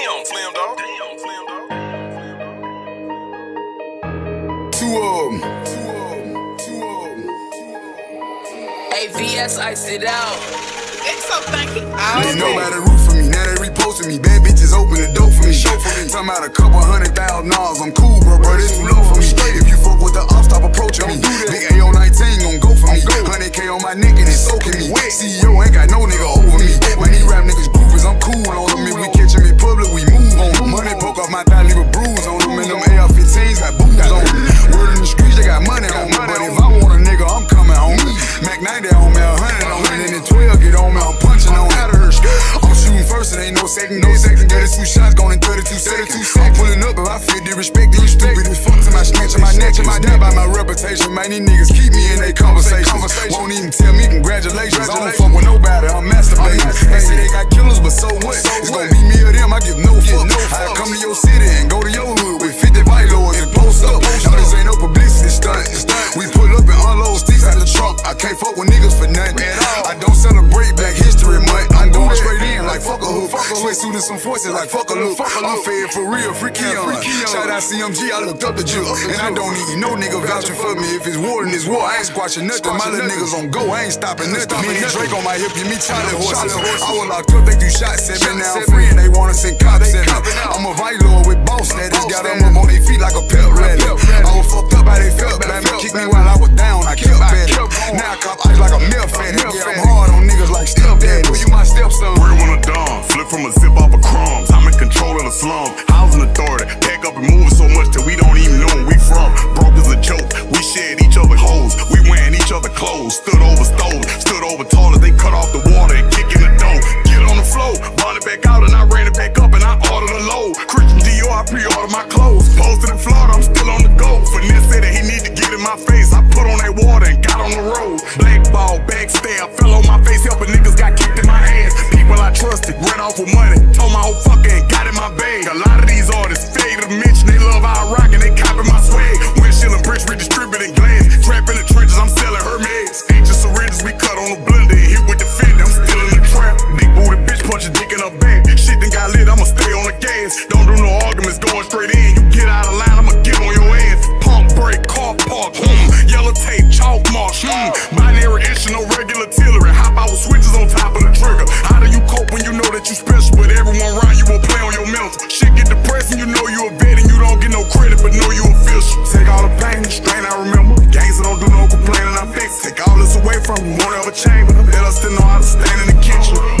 Damn, Flim dog. Damn, Flim dog. Two of um, them. Two of them. Two of them. AVS ice it out. It's so funky. Ain't nobody root for me, now they reposting me. Bad bitches open the door for me. Show for me. Talking about a couple hundred thousand dollars. I'm cool, bro, bro. This too low for me. If you fuck with the ops, stop approaching me. Big AO19 gon' go for me. 100K on my neck and it's soaking me. CEO ain't got no nigga over me. Man, these rap niggas it no second, no second. 32 shots going in 32 seconds. I'm pulling up if I feel disrespect. You stupid as fuck to my snatch and my neck and my dad by my reputation. Man, these niggas keep me in their conversation. Won't even tell me congratulations. I don't Black History Month. I'm going straight in like fuck a hook. Sweat suit and some forces like fuck a look. I'm fed for real, freaky on. Shout out CMG, I looked up the juke. And I don't need no nigga vouching for me. If it's war, then it's war. I ain't squashing nothing. My little niggas on go, I ain't stopping nothing. Me and Drake on my hip, give me Charlie horses. I was locked up, they do shot seven. Now I'm free and they other. Stood over stoves, stood over toilets. They cut off the water and kick in the dough. Get on the floor, run it back out and I ran it back up and I ordered a load. Christian Dior, I pre-ordered my clothes. Posted in Florida, I'm still on the go. Finesse said that he need to get in my face. I put on that water and got on the road. Blackball, backstab, fell on my face, helping niggas got kicked in my ass. People I trusted, ran off with money. Told my whole fucker and got in my bag. A lot of these artists fade to mention they love our rock we cut on the blender hit with the fender. I'm still in the trap. Big booty bitch punch a dick in her back. Shit done got lit, I'ma stay on the gas. Don't do no arguments, going straight chamber. I still know how to stand in the kitchen.